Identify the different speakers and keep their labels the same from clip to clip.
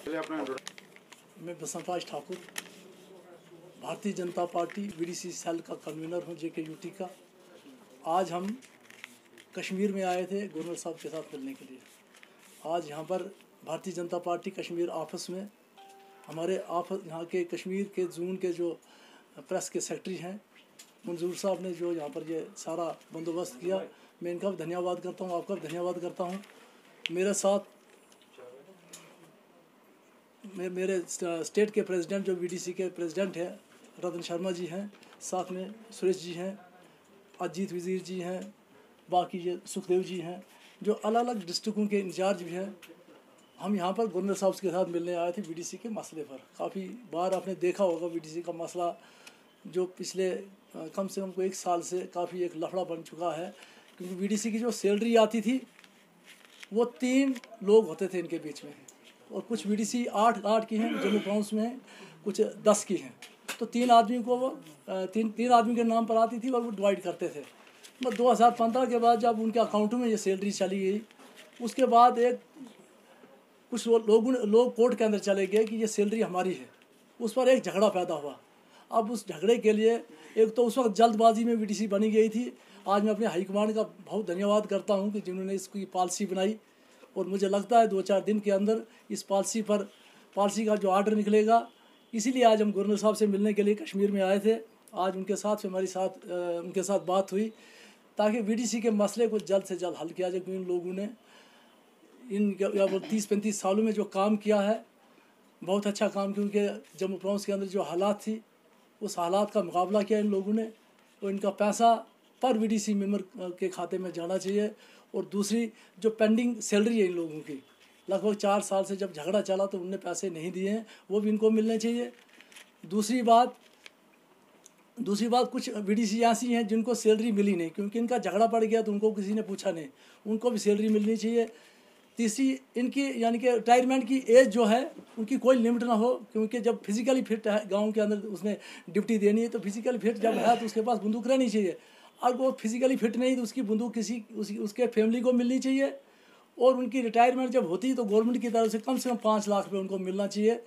Speaker 1: मैं Basantraj Thakur, Bharatiya Janata party BDC cell का convener हूँ जेके यूटी का। आज हम कश्मीर में आए थे गवर्नर साहब के साथ मिलने के लिए। आज यहाँ पर भारतीय जनता पार्टी कश्मीर ऑफ़िस में, हमारे ऑफ़िस यहाँ के कश्मीर के जून के जो प्रेस के सेक्रेटरी हैं, मंजूर साहब ने जो यहाँ पर ये सारा बंदोबस्त किया। मैं इनका धन्यवाद करता हूँ, आपका धन्यवाद करता हूँ। मेरे साथ मे- मेरे स्टेट के प्रेसिडेंट जो बीडीसी के प्रेसिडेंट हैं, रतन शर्मा जी हैं, साथ में सुरेश जी हैं, अजीत वज़ीर जी हैं, बाकी ये सुखदेव जी हैं, जो अलग अलग डिस्ट्रिक्टों के इंचार्ज भी हैं, हम यहाँ पर गवर्नर साहब के साथ मिलने आए थे बीडीसी के मसले पर। काफ़ी बार आपने देखा होगा बीडीसी का मसला, जो पिछले कम से कम को एक साल से काफ़ी एक लफड़ा बन चुका है, क्योंकि बीडीसी की जो सैलरी आती थी, वो तीन लोग होते थे इनके बीच में। और कुछ बी डी सी आठ आठ की हैं, जम्मू प्राउंस में कुछ दस की हैं। तो तीन आदमी को वो तीन तीन आदमी के नाम पर आती थी और वो डिवाइड करते थे। बस दो हज़ार पंद्रह के बाद जब उनके अकाउंट में ये सैलरी चली गई, उसके बाद एक कुछ लोगों लोग कोर्ट के अंदर चले गए कि ये सैलरी हमारी है। उस पर एक झगड़ा पैदा हुआ। अब उस झगड़े के लिए एक तो उस वक्त जल्दबाजी में बीडीसी बनी गई थी। आज मैं अपने हाईकमांड का बहुत धन्यवाद करता हूँ कि जिन्होंने इसकी पॉलिसी बनाई। और मुझे लगता है दो चार दिन के अंदर इस पॉलिसी पर, पॉलिसी का जो आर्डर निकलेगा, इसीलिए आज हम गवर्नर साहब से मिलने के लिए कश्मीर में आए थे। आज उनके साथ हमारी साथ उनके साथ बात हुई, ताकि बीडीसी के मसले को जल्द से जल्द हल किया जाए क्योंकि लोगों ने। इन या वो तीस पैंतीस सालों में जो काम किया है, बहुत अच्छा काम क्योंकि जम्मू प्राउंस के अंदर जो हालात थी, उस हालात का मुकाबला किया इन लोगों ने, और इनका पैसा पर वीडीसी मेंबर के खाते में जाना चाहिए। और दूसरी, जो पेंडिंग सैलरी है इन लोगों की, लगभग चार साल से जब झगड़ा चला तो उनने पैसे नहीं दिए हैं, वो भी इनको मिलने चाहिए। दूसरी बात दूसरी बात, कुछ बीडीसी ऐसी हैं जिनको सैलरी मिली नहीं, क्योंकि इनका झगड़ा पड़ गया तो उनको किसी ने पूछा नहीं। उनको भी सैलरी मिलनी चाहिए। तीसरी, इनकी, यानी कि रिटायरमेंट की एज जो है, उनकी कोई लिमिट ना हो, क्योंकि जब फिजिकली फिट है, गाँव के अंदर उसने ड्यूटी देनी है तो फिजिकली फिट जब है तो उसके पास बंदूक रहनी चाहिए। अगर वो फिजिकली फिट नहीं तो उसकी बंदूक किसी उसकी उसके फैमिली को मिलनी चाहिए। और उनकी रिटायरमेंट जब होती है तो गवर्नमेंट की तरफ़ से कम से कम पाँच लाख रुपये उनको मिलना चाहिए।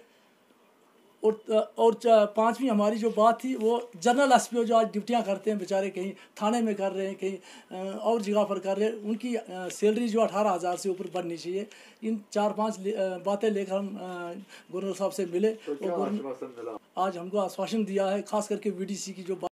Speaker 1: और और पांचवी हमारी जो बात थी वो जनरल एस जो आज ड्यूटियाँ करते हैं बेचारे कहीं थाने में कर रहे हैं कहीं और जगह पर कर रहे हैं उनकी सैलरी जो अठारह हज़ार से ऊपर बढ़नी चाहिए। इन चार पाँच ले- बातें लेकर हम गवर्नर साहब से मिले। तो और आज हमको आश्वासन दिया है खास करके वीडीसी की जो